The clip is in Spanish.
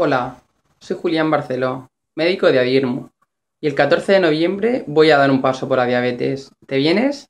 Hola, soy Julián Barceló, médico de Adirmo, y el 14 de noviembre voy a dar un paso por la diabetes. ¿Te vienes?